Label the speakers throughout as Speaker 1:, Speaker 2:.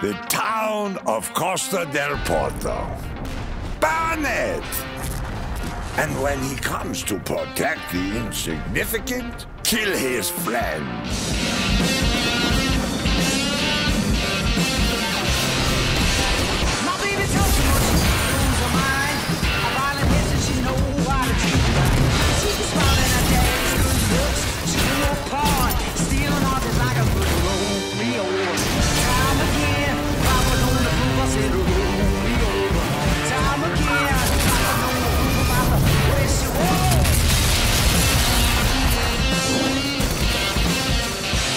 Speaker 1: the town of Costa del Porto. Burn it! And when he comes to protect the insignificant, kill his friends.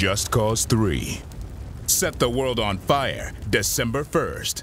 Speaker 2: Just Cause 3. Set the world on fire December 1st.